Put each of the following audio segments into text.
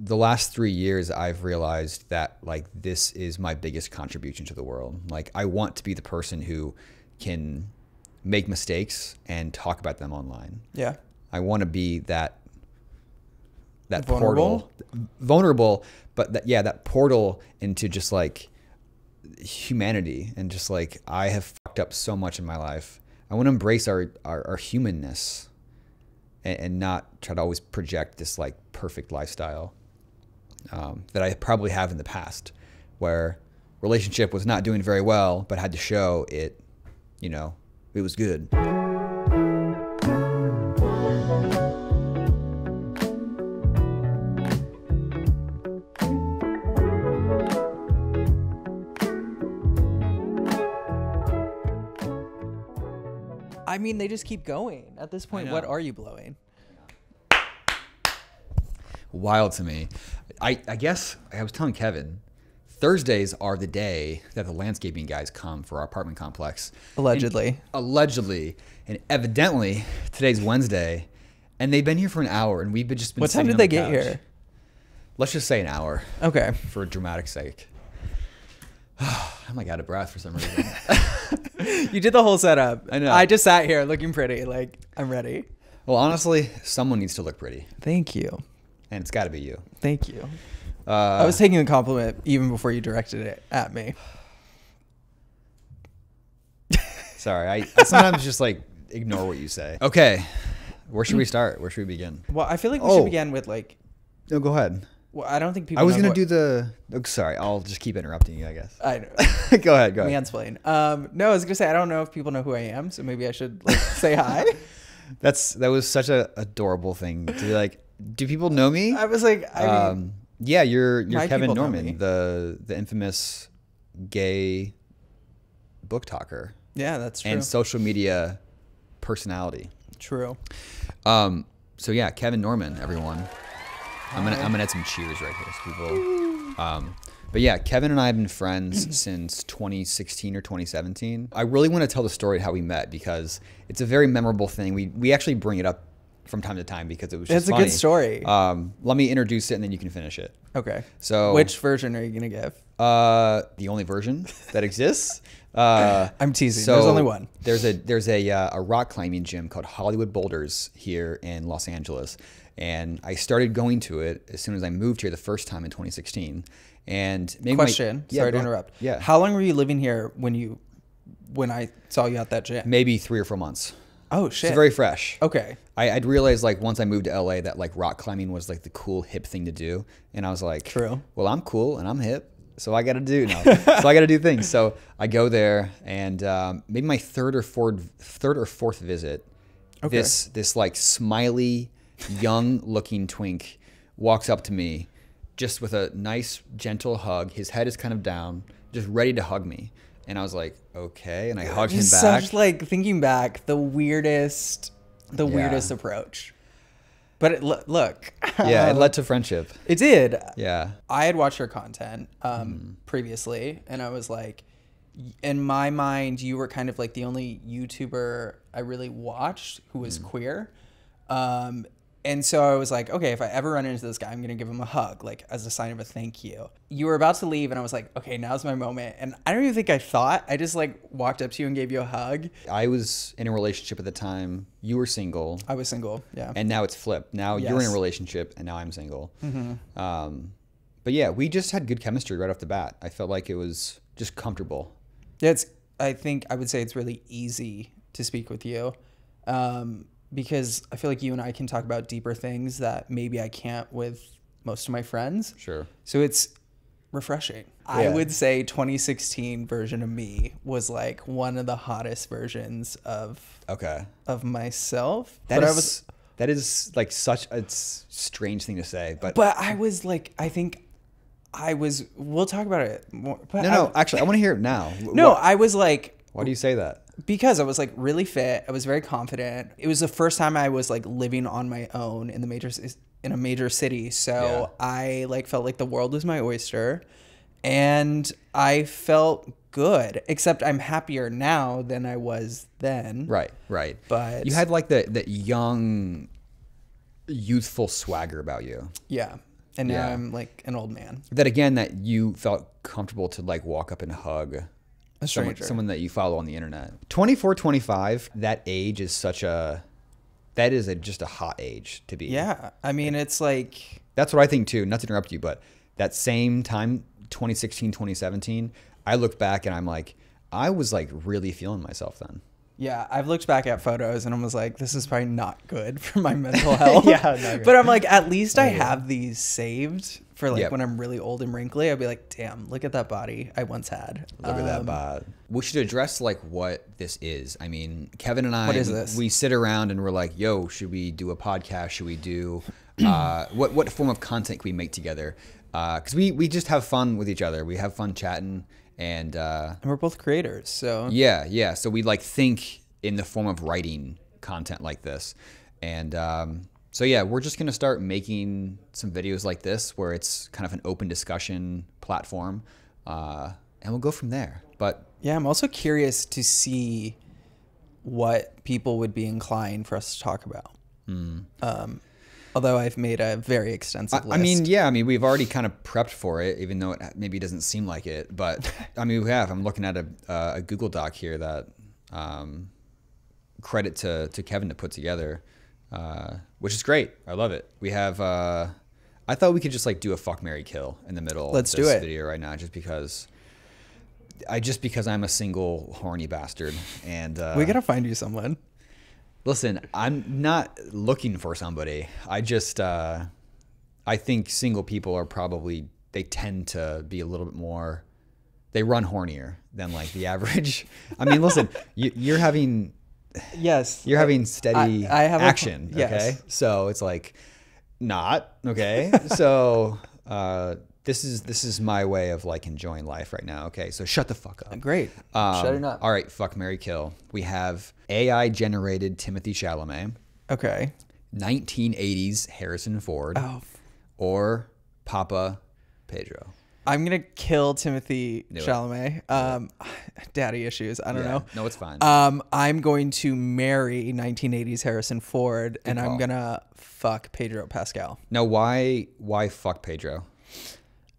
the last three years, I've realized that like this is my biggest contribution to the world. Like I want to be the person who can make mistakes and talk about them online. Yeah. I want to be that that Vulnerable? portal, vulnerable, but that yeah, that portal into just like humanity and just like I have fucked up so much in my life. I want to embrace our our, our humanness and, and not try to always project this like perfect lifestyle um, that I probably have in the past, where relationship was not doing very well, but had to show it, you know, it was good. I mean, they just keep going. At this point, what are you blowing? Wild to me. I, I guess I was telling Kevin, Thursdays are the day that the landscaping guys come for our apartment complex. Allegedly. And- allegedly. And evidently, today's Wednesday, and they've been here for an hour, and we've been just been What time did they the get couch. here? Let's just say an hour Okay. for dramatic sake. I'm like out of breath for some reason. You did the whole setup. I know. I just sat here looking pretty. Like, I'm ready. well, honestly, someone needs to look pretty, Thank you. And it's got to be you. Thank you. Uh, I was taking the compliment even before you directed it at me. sorry. I, I sometimes just like ignore what you say. Okay, where should we start? Where should we begin? Well, I feel like we Oh. should begin with like. No, go ahead. Well, I don't think people. I was gonna what- do the. Oh, sorry, I'll just keep interrupting you. I guess. I know. go ahead. Go ahead. Mansplain. Um, no, I was gonna say I don't know if people know who I am, so maybe I should like say hi. That's that was such a adorable thing. To be like, do people know me? I was like, I mean, um, yeah, you're you're Kevin people know me. Norman, the the infamous gay book talker yeah, that's true. and social media personality. true. Um, so yeah, Kevin Norman, everyone. I'm gonna I'm gonna add some cheers right here, so people. Um, but yeah, Kevin and I have been friends since 2016 or 2017. I really want to tell the story of how we met because it's a very memorable thing. We we actually bring it up from time to time because it was just It's a good story. Um, let me introduce it and then you can finish it. Okay. So Which version are you gonna give? uh, the only version that exists. Uh, I'm teasing. There's only one. There's a there's a uh, a rock climbing gym called Hollywood Boulders here in Los Angeles, and I started going to it as soon as I moved here the first time in 2016. And maybe my- Question. yeah, Sorry to interrupt. Yeah, How long were you living here when you when I saw you at that gym? maybe three or four months. Oh shit. It's very fresh. okay. I, I'd realized like once I moved to LA that like rock climbing was like the cool hip thing to do, and I was like, True. Well, I'm cool and I'm hip, so I got to do now. so I got to do things. So I go there, and um, maybe my third or fourth third or fourth visit, Okay. this this like smiley, young looking twink walks up to me, just with a nice gentle hug. His head is kind of down, just ready to hug me, and I was like, okay, and I hugged him It's back. Such like thinking back, the weirdest, the Yeah. weirdest approach. But it, lo- look, yeah, it led to friendship. it did. Yeah. I had watched her content um, Mm-hmm. previously, and I was like, in my mind, you were kind of like the only YouTuber I really watched who Mm. was queer. Um, and so I was like, okay, if I ever run into this guy, I'm gonna give him a hug, like as a sign of a thank you. You were about to leave, and I was like, okay, now's my moment. And I don't even think I thought. I just like walked up to you and gave you a hug. I was in a relationship at the time. You were single, I was single. Yeah. and now it's flipped. Now you're in a relationship, and now I'm single. Hmm. Um, but yeah, we just had good chemistry right off the bat. I felt like it was just comfortable. Yeah, it's. I think I would say it's really easy to speak with you, um, because I feel like you and I can talk about deeper things that maybe I can't with most of my friends. Sure. So it's refreshing. I would say 2016 version of me was like one of the hottest versions of Okay. of myself. That but is I was, that is like such a strange thing to say, but, but I was like, I think I was. We'll talk about it more. But no, I- no. Actually, I want to hear it now. No, wh- I was like, why do you say that? Because I was like really fit. I was very confident. It was the first time I was like living on my own in the major in a major city. So I like felt like the world was my oyster and I felt good. Except I'm happier now than I was then. Right. Right. But you had like the that young, youthful swagger about you. yeah. and now Yeah. I'm like an old man. that again that you felt comfortable to like walk up and hug A someone, stranger. someone that you follow on the internet. 24 25 that age is such a that is a just a hot age to be. Yeah, I mean it's like that's what i think too not to interrupt you but that same time 2016 2017 i look back and i'm like i was like really feeling myself then yeah, I've looked back at photos and I was like, this is probably not good for my mental health. Yeah, but I'm like, at least I have these saved for like Yep. when I'm really old and wrinkly. I'd be like, damn, look at that body I once had. Look at that Um, bod. We should address like what this is. I mean, Kevin and I, What is this? we sit around and we're like, "Yo, should we do a podcast? Should we do uh, what what form of content can we make together?" Because we we just have fun with each other. We have fun chatting, and uh, And we're both creators, so yeah, yeah. So we like think in the form of writing content like this, and um, so yeah, we're just gonna start making some videos like this where it's kind of an open discussion platform, uh, and we'll go from there. But Yeah, I'm also curious to see what people would be inclined for us to talk about. Um, although I've made a very extensive. I, list. I mean, yeah, I mean, we've already kind of prepped for it, even though it maybe doesn't seem like it. But I mean, we have. I'm looking at a, uh, a Google Doc here that um, credit to, to Kevin to put together, uh, which is great. I love it. We have. Uh, I thought we could just like do a fuck Mary kill in the middle. Let's of do this it. Video right now, just because. I just because I'm a single horny bastard, and uh, we gotta find you someone. Listen, I'm not looking for somebody. I just, uh, I think single people are probably they tend to be a little bit more. They run hornier than like the average. I mean, listen, you, you're having Yes, you're having steady I have a- action. yes. Okay, so it's like not okay. so uh, this is this is my way of like enjoying life right now. Okay, so shut the fuck up. great. Um, Shut it up. All right, fuck Mary Kill. We have AI generated Timothy Chalamet, Okay. 1980s Harrison Ford, Oh, or Papa Pedro. I'm gonna kill Timothy Do. Chalamet. Um, daddy issues. I don't Yeah, know. No, it's fine. Um, I'm going to marry 1980s Harrison Ford, and I'm gonna fuck Pedro Pascal. now, why why fuck Pedro?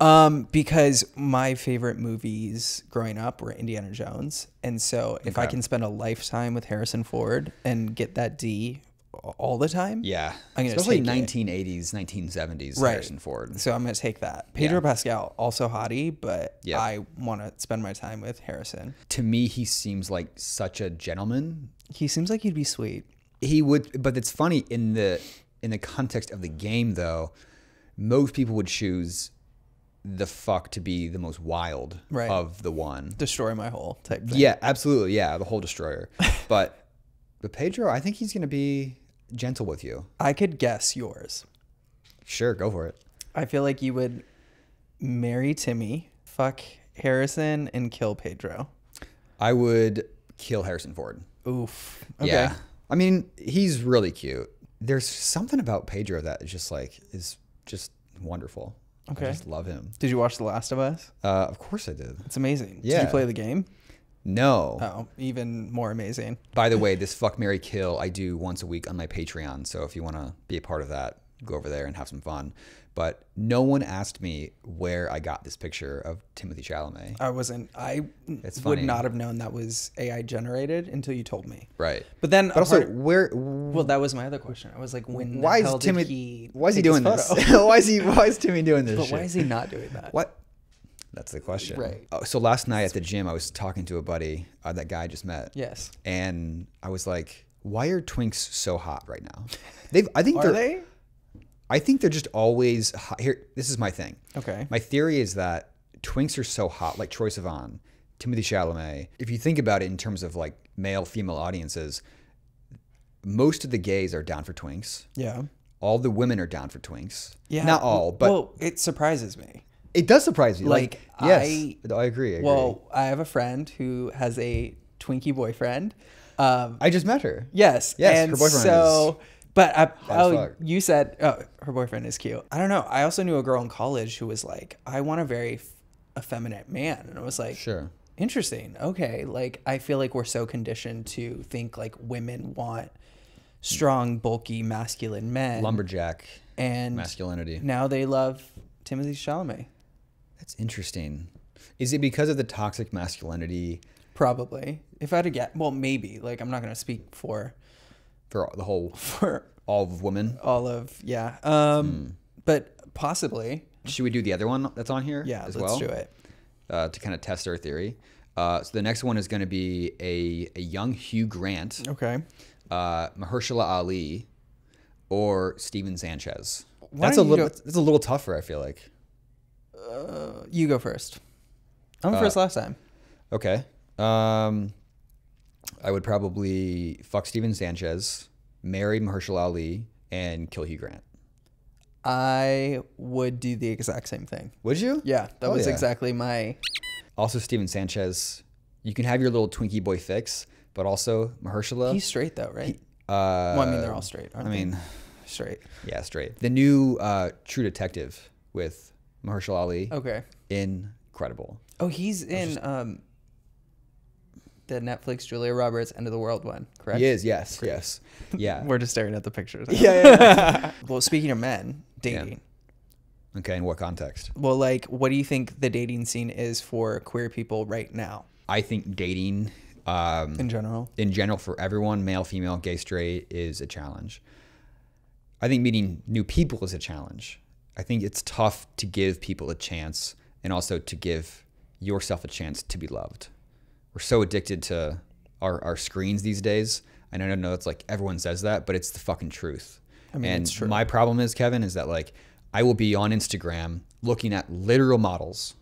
Um, because my favorite movies growing up were Indiana Jones, and so if I can spend a lifetime with Harrison Ford and get that D all the time, Yeah, I'm gonna especially take it. 1980s, 1970s Right. Harrison Ford. So I'm gonna take that. Pedro Yeah. Pascal also hottie, but Yeah. I want to spend my time with Harrison. To me, he seems like such a gentleman. He seems like he'd be sweet. He would, but it's funny in the in the context of the game though. Most people would choose the fuck to be the most wild Right. of the one. Destroy my whole type thing. Yeah, absolutely. Yeah, the whole destroyer. but but Pedro, I think he's gonna be gentle with you. I could guess yours. Sure, go for it. I feel like you would marry Timmy, fuck Harrison, and kill Pedro. I would kill Harrison Ford. Oof. Okay. Yeah. I mean, he's really cute. There's something about Pedro that is just like is just wonderful. Okay. I just love him. Did you watch The Last of Us? Uh, of course I did. It's amazing. Yeah. Did you play the game? No. Oh, even more amazing. By the way, this fuck Mary Kill I do once a week on my Patreon. So if you want to be a part of that, go over there and have some fun. But no one asked me where I got this picture of Timothy Chalamet. I wasn't. I It's would not have known that was AI generated until you told me. Right. But then, But also, apart- where? well, that was my other question. I was like, when? why is Timothy? Why is he doing this? why is he? Why is Timmy doing this? but shit? why is he not doing that? What? That's the question. Right. Oh, so last night at the gym, I was talking to a buddy uh, that guy I just met. Yes. And I was like, "Why are twinks so hot right now?" They've. I think Are they're. they? I think they're just always hot. Here, this is my thing. Okay. My theory is that twinks are so hot, like Troye Sivan, Timothy Chalamet. If you think about it in terms of like male female audiences, most of the gays are down for twinks. Yeah. All the women are down for twinks. Yeah. Not all, but well, it surprises me. it does surprise me. Like, Like, yes, I- I, agree. I agree. Well, I have a friend who has a Twinkie boyfriend. Um, I just met her. yes. Yes, And her boyfriend so, but I, oh, you said oh, her boyfriend is cute. I don't know. I also knew a girl in college who was like, I want a very f- effeminate man, and I was like, Sure. interesting. Okay. Like, I feel like we're so conditioned to think like women want strong, bulky, masculine men. Lumberjack. and Masculinity. now they love Timothy Chalamet. That's interesting. Is it because of the toxic masculinity Probably, if I had to get, well, maybe. Like, I'm not gonna speak for for the whole for all of women? all of yeah, um, Hmm. but possibly, Should we do the other one that's on here? yeah. as let's well? do it. uh, to kind of test our theory. Uh, so the next one is going to be a, a young Hugh Grant, Okay. uh, Mahershala Ali, or Steven Sanchez. Why that's a little. That's a little tougher. I feel like. Uh, you go first. I'm Uh, first last time. Okay. Um, I would probably fuck Steven Sanchez, marry Mahershala Ali, and kill Hugh Grant. I would do the exact same thing. Would you? Yeah, that Oh, was yeah. exactly my. Also, Steven Sanchez. You can have your little Twinkie boy fix, but also Mahershala. He's straight though, right? uh, well, I mean, they're all straight. Aren't I they? mean, straight. Yeah, straight. The new uh, True Detective with Mahershala Ali. Okay. Incredible. Oh, he's in um, the Netflix Julia Roberts End of the World one, correct? He is, yes, yes. Yeah. We're just staring at the pictures. yeah, yeah. well, speaking of men dating, okay, in what context? well, like, what do you think the dating scene is for queer people right now I think dating um, in general? in general for everyone, male, female, gay, straight, is a challenge. I think meeting new people is a challenge. I think it's tough to give people a chance and also to give yourself a chance to be loved. We're so addicted to our, our screens these days. And I don't know it's like everyone says that, but it's the fucking truth. I mean, and my problem is, Kevin, is that like I will be on Instagram looking at literal models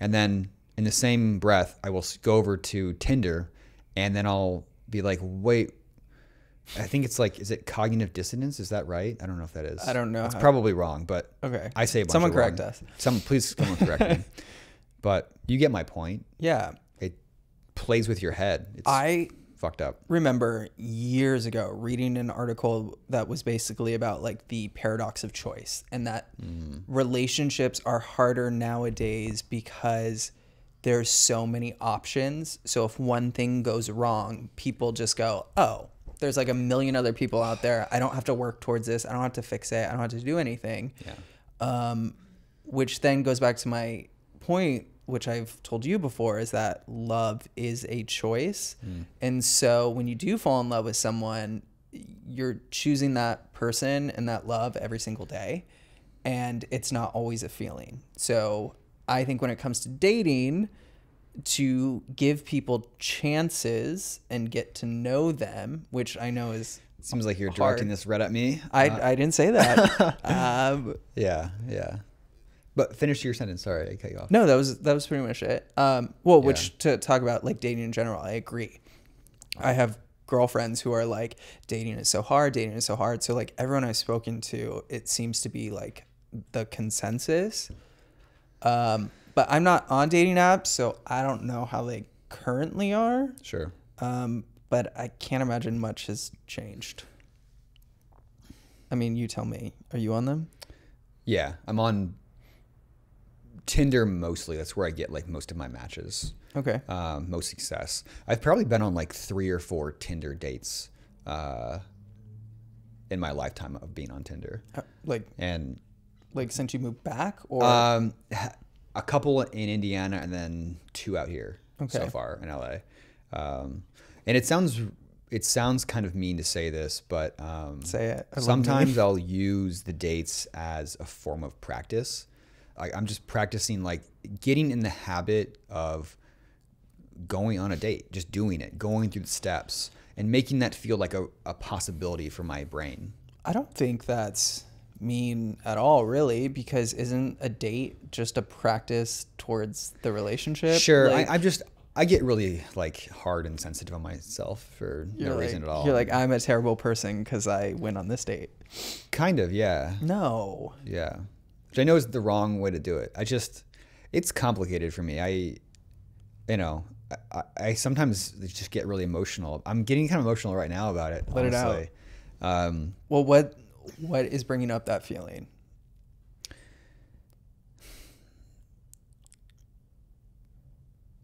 and then in the same breath, I will go over to Tinder and then I'll be like, wait, I think it's like, is it cognitive dissonance? Is that right? I don't know if that is. I don't know It's probably wrong, but Okay. I say Someone correct wrong- us. Some, please someone correct me. But you get my point. Yeah. Plays with your head. It's I fucked up. remember years ago reading an article that was basically about like the paradox of choice and that relationships are harder nowadays because there's so many options. So if one thing goes wrong, people just go, "Oh, there's like a million other people out there. I don't have to work towards this. I don't have to fix it. I don't have to do anything." Yeah. um, which then goes back to my point, which I've told you before, is that love is a choice. And so when you do fall in love with someone, you're choosing that person and that love every single day. And it's not always a feeling. So I think when it comes to dating, to give people chances and get to know them, which I know is Seems like you're Hard. directing this right at me. I, Uh, I didn't say that. um, yeah, yeah. But finish your sentence. Sorry, I cut you off. No, that was that was pretty much it. Um, well, Yeah. which to talk about like dating in general, I agree. I have girlfriends who are like dating is so hard, dating is so hard. So like everyone I've spoken to, it seems to be like the consensus. Um, but I'm not on dating apps, so I don't know how they currently are. Sure. Um, but I can't imagine much has changed. I mean, you tell me. Are you on them? Yeah, I'm on Tinder mostly. That's where I get like most of my matches, Okay. um, most success. I've probably been on like three or four Tinder dates uh, in my lifetime of being on Tinder, Uh, Like and like since you moved back or um, a couple in Indiana and then two out here so far in LA. Um, and it sounds it sounds kind of mean to say this, but um, say it. I sometimes I'll use the dates as a form of practice. I, I'm just practicing like getting in the habit of going on a date, just doing it, going through the steps, and making that feel like a, a possibility for my brain. I don't think that's mean at all, really, because isn't a date just a practice towards the relationship? Sure, Like, I, I'm just I get really like hard and sensitive on myself for no like, reason at all. You're like, I'm a terrible person because I went on this date. kind of, yeah, No. yeah. Which I know is the wrong way to do it. I just it's complicated for me. I you know. I, I sometimes just get really emotional. I'm getting kind of emotional right now about it. Let it out. Um, Well, what what is bringing up that feeling?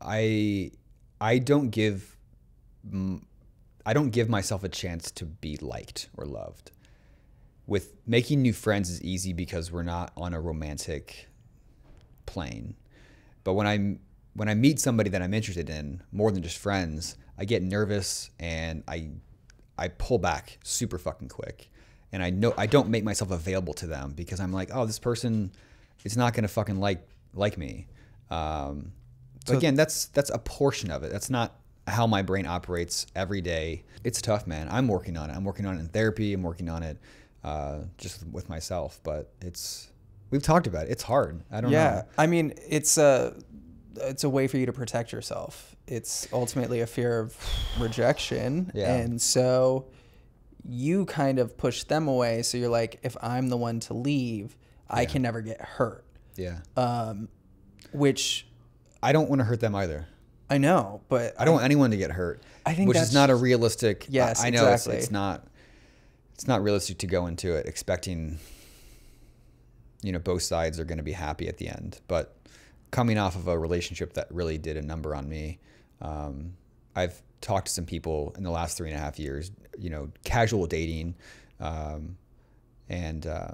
I I don't give I don't give myself a chance to be liked or loved. With making new friends is easy because we're not on a romantic plane. But when I'm when I meet somebody that I'm interested in, more than just friends, I get nervous and I I pull back super fucking quick. And I know I don't make myself available to them because I'm like, oh, this person is not gonna fucking like like me. Um, So- again, that's that's a portion of it. That's not how my brain operates every day. It's tough, man. I'm working on it. I'm working on it in therapy. I'm working on it uh, just with myself. But it's we've talked about it. It's hard. I don't yeah know. i mean it's a it's a way for you to protect yourself it's ultimately a fear of rejection Yeah. and so you kind of push them away so you're like if i'm the one to leave i can never get hurt Yeah. um which I don't want to hurt them either. i know but I don't want anyone to get hurt. I think which is not a realistic. Yes, I, I know exactly. it's, it's not. It's not realistic to go into it expecting. You know, both sides are going to be happy at the end, but coming off of a relationship that really did a number on me, um, I've talked to some people in the last three and a half years. You know, casual dating, um, and uh,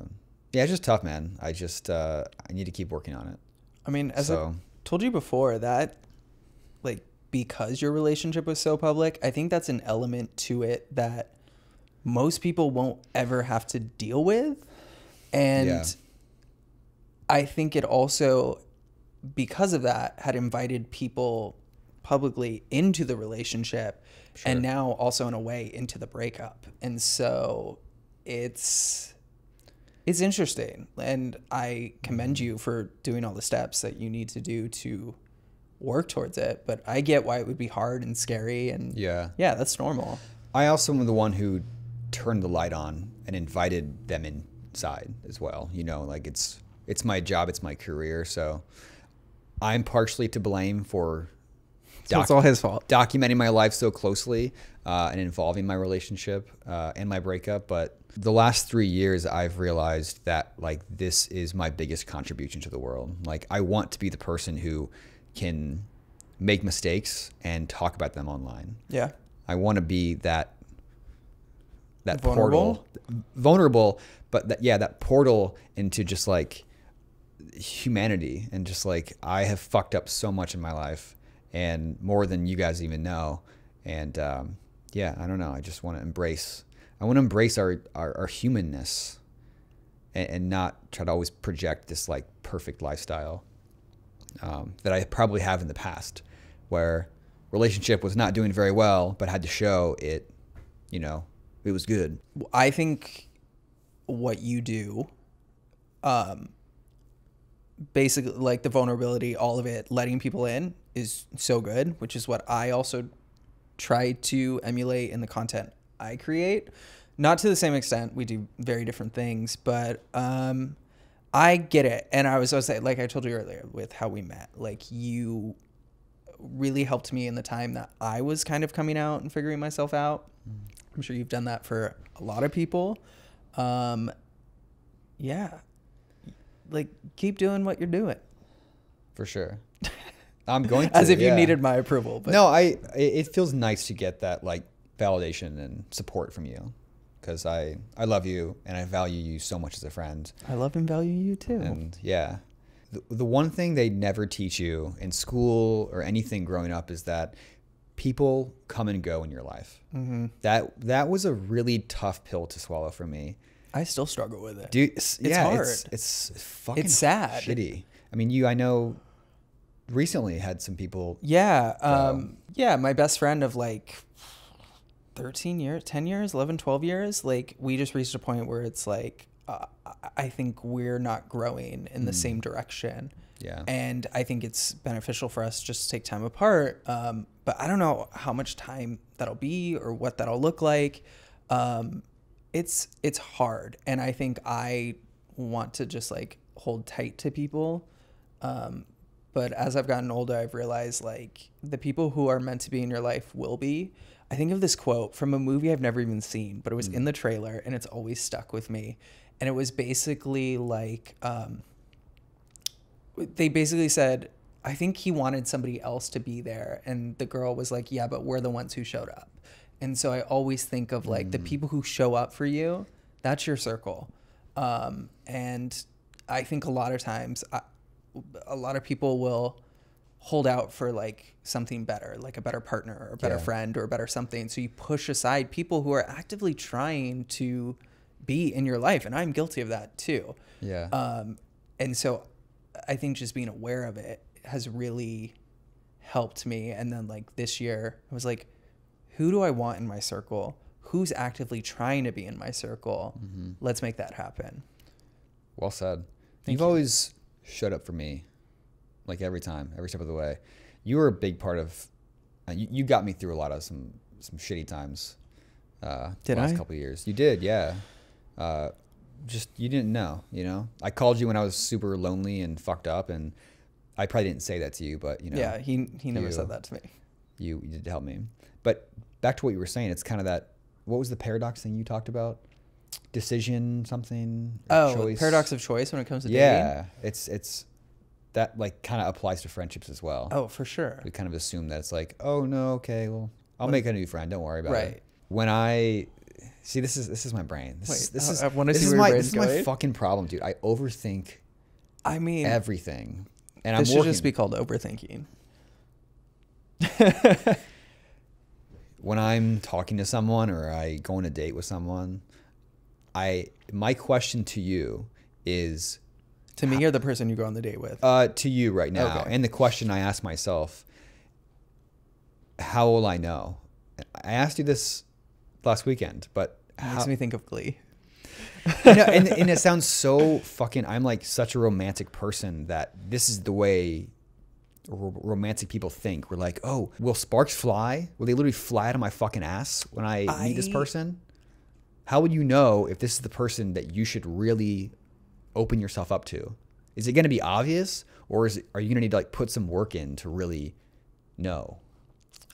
yeah, it's just tough, man. I just uh, I need to keep working on it. i mean as so i told you before that like because your relationship was so public i think that's an element to it that most people won't ever have to deal with. And Yeah. i think it also because of that had invited people publicly into the relationship Sure. and now also in a way into the breakup. And so it's it's interesting. And i commend mm-hmm. you for doing all the steps that you need to do to work towards it. But i get why it would be hard and scary and yeah, yeah that's normal. I also am the one who turned the light on and invited them inside as well. You know, like it's it's my job, it's my career, so I'm partially to blame for so it's all his fault documenting my life so closely uh, and involving my relationship uh, and my breakup. But the last three years, I've realized that like this is my biggest contribution to the world. Like I want to be the person who can make mistakes and talk about them online. yeah I want to be that that Vulnerable? portal, vulnerable, but that yeah, that portal into just like humanity and just like I have fucked up so much in my life and more than you guys even know. And um, yeah, I don't know. I just want to embrace. I want to embrace our our, our humanness and, and not try to always project this like perfect lifestyle um, that I probably have in the past, where relationship was not doing very well, but had to show it, you know, it was good. I think what you do, um, basically like the vulnerability, all of it, letting people in is so good, which is what I also try to emulate in the content I create. Not to the same extent, we do very different things, but um, I get it. And I was, was saying, like I told you earlier with how we met, like you really helped me in the time that I was kind of coming out and figuring myself out. I'm sure you've done that for a lot of people. Um, yeah, like keep doing what you're doing, For sure. I'm going to. as if you needed my approval. But no, I. It it feels nice to get that like validation and support from you, because I I love you and I value you so much as a friend. I love and value you too. And yeah, the, the one thing they never teach you in school or anything growing up is that people come and go in your life. hmm That that was a really tough pill to swallow for me. I still struggle with it. Dude, it's, yeah, hard. It's, it's fucking It's sad. shitty. I mean, you I know recently had some people. Yeah. Um, yeah. My best friend of like 13 years, 10 years, 11, 12 years, like we just reached a point where it's like, uh, I- I think we're not growing in the same direction. Yeah. And I think it's beneficial for us just to take time apart. Um, but I don't know how much time that'll be or what that'll look like. Um, it's it's hard, and I think I want to just like hold tight to people. Um, but as I've gotten older, I've realized like the people who are meant to be in your life will be. I think of this quote from a movie I've never even seen, but it was in the trailer and it's always stuck with me. And it was basically like, um, they basically said, I think he wanted somebody else to be there. And the girl was like, Yeah, but we're the ones who showed up. And so I always think of like the people who show up for you, That's your circle. Um, and I think a lot of times, I, a lot of people will hold out for like something better, like a better partner or a better Yeah. friend or a better something. So you push aside people who are actively trying to be in your life. And I'm guilty of that too. Yeah. Um, and so I think just being aware of it has really helped me. And then like this year, I was like, who do I want in my circle? Who's actively trying to be in my circle? Mm-hmm. Let's make that happen. Well said. Thank You've you. always showed up for me, like every time, every step of the way. You were a big part of. Uh, you, you got me through a lot of some some shitty times. Uh, Did the last I? couple of years, you did, yeah. Uh, just you didn't know, you know. I called you when I was super lonely and fucked up, and I probably didn't say that to you, but you know, yeah, he he never you- said that to me. you, you did help me. But back to what you were saying, it's kind of that. What was the paradox thing you talked about? Decision something. Oh, choice? paradox of choice when it comes to dating. Yeah, it's it's that like kind of applies to friendships as well. Oh, for sure. We kind of assume that it's like, oh no, okay, well, I'll make a new friend. Don't worry about it. Right. it. When I see this is this is my brain. This is Wait, this I- is I this is my this is my fucking problem, dude. I overthink I mean, everything, and this I'm should working. just be called overthinking. when I'm talking to someone or I go on a date with someone, I my question to you is To me, you're the person you go on the date with. uh, to you right now, Okay. and the question I ask myself: How will I know? I asked you this last weekend, but how, Makes me think of Glee. I know, and, and it sounds so fucking. I'm like such a romantic person that this is the way ro- romantic people think. We're like, oh, will sparks fly? Will they literally fly out of my fucking ass when I, meet this person? How would you know if this is the person that you should really open yourself up to? Is it going to be obvious, or is it, are you going to need to like put some work in to really know?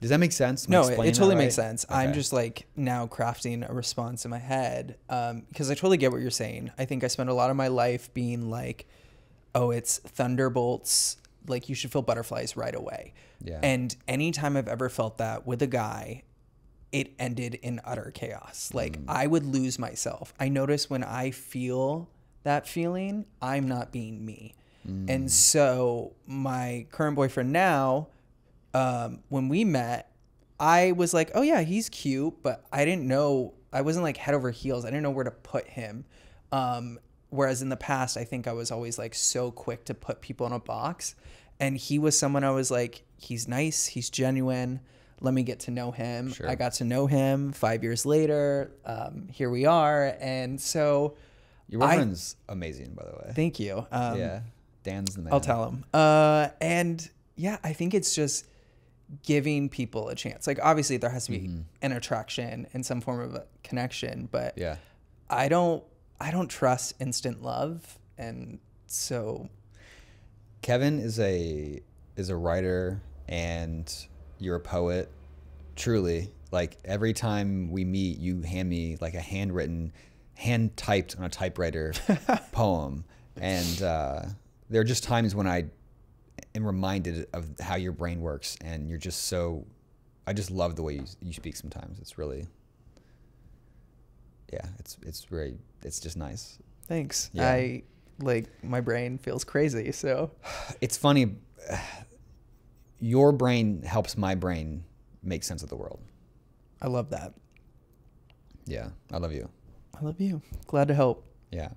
Does that make sense? Am No, it, it totally right? makes sense. I'm just like now crafting a response in my head because I totally get what you're saying. I think I spent a lot of my life being like, oh, it's thunderbolts. Like you should feel butterflies right away. Yeah. And anytime I've ever felt that with a guy, it ended in utter chaos. Like Mm. I would lose myself. I notice when I feel that feeling, I'm not being me. Mm. And so my current boyfriend now, um, when we met, I was like, oh yeah, he's cute, but I didn't know, I wasn't like head over heels. I didn't know where to put him. Um, whereas in the past, I think I was always like so quick to put people in a box. And he was someone I was like, he's nice, he's genuine. Let me get to know him. Sure. I got to know him five years later. Um, here we are. And so Your I- boyfriend's amazing, by the way. thank you. Um, yeah, Dan's the man. I'll tell him. Uh, and yeah, I think it's just giving people a chance. Like obviously there has to be an attraction and some form of a connection, but Yeah. I don't I don't trust instant love and so Kevin is a is a writer and you're a poet. Truly, like every time we meet, you hand me like a handwritten, hand typed on a typewriter poem, and uh, there are just times when I am reminded of how your brain works, and you're just so. I just love the way you, you speak. Sometimes it's really. Yeah, it's it's very it's just nice. thanks. Yeah. I like my brain feels crazy, so it's funny your brain helps my brain make sense of the world I love that. yeah i love you I love you. Glad to help. yeah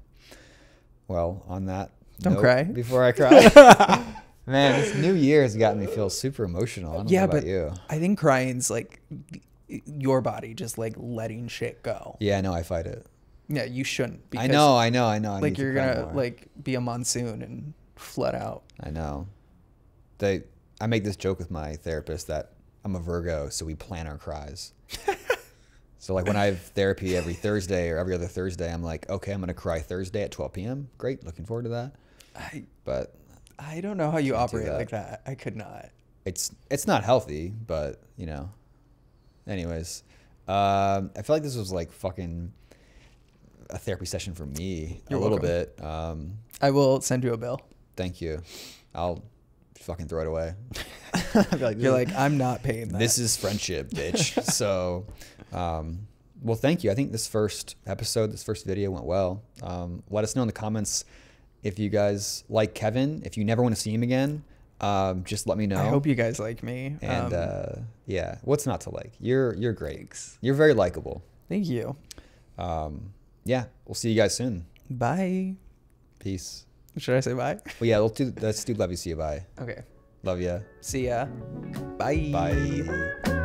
well on that Don't cry. before i cry man this new year has gotten me feel super emotional I Yeah, know about but you I think crying's like your body just like letting shit go. yeah no i fight it Yeah, you shouldn't. i know i know i know I like you're cry gonna more. like be a monsoon and flood out. i know they i make this joke with my therapist that i'm a virgo so we plan our cries So like when I have therapy every Thursday or every other Thursday, I'm like, okay, I'm gonna cry Thursday at 12 p.m. Great, looking forward to that. I But I don't know how you operate that. like that. I could not. it's it's not healthy. But you know, anyways, um, I feel like this was like fucking a therapy session for me You're a little bit. Um, I will send you a bill. thank you. I'll fucking throw it away. Like, You're like, I'm not paying that. this is friendship, bitch. so, um, well, thank you. I think this first episode, this first video went well. Um, let us know in the comments if you guys like Kevin. If you never want to see him again, um, just let me know. I hope you guys like me. And Um, uh, yeah, what's not to like? You're you're great. Thanks. You're very likable. thank you. Um, yeah, we'll see you guys soon. Bye. Peace. Should I say bye? Well, yeah, let's do let's do love you. See you. Bye. Okay. Love ya. See ya. Bye. Bye.